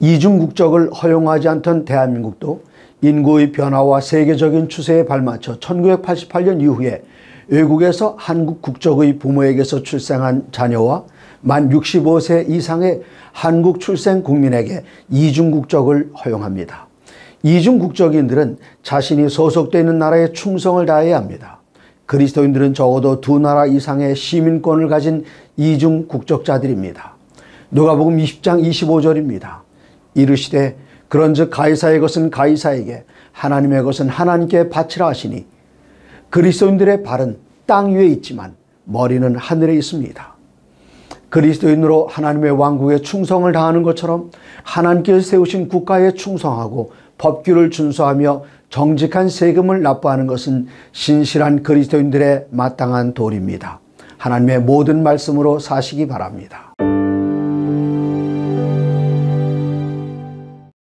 이중 국적을 허용하지 않던 대한민국도 인구의 변화와 세계적인 추세에 발맞춰 1988년 이후에 외국에서 한국 국적의 부모에게서 출생한 자녀와 만 65세 이상의 한국 출생 국민에게 이중 국적을 허용합니다. 이중 국적인들은 자신이 소속되어 있는 나라에 충성을 다해야 합니다. 그리스도인들은 적어도 두 나라 이상의 시민권을 가진 이중 국적자들입니다. 누가복음 20장 25절입니다. 이르시되 그런즉 가이사의 것은 가이사에게 하나님의 것은 하나님께 바치라 하시니 그리스도인들의 발은 땅 위에 있지만 머리는 하늘에 있습니다. 그리스도인으로 하나님의 왕국에 충성을 다하는 것처럼 하나님께서 세우신 국가에 충성하고 법규를 준수하며 정직한 세금을 납부하는 것은 신실한 그리스도인들의 마땅한 도리입니다. 하나님의 모든 말씀으로 사시기 바랍니다.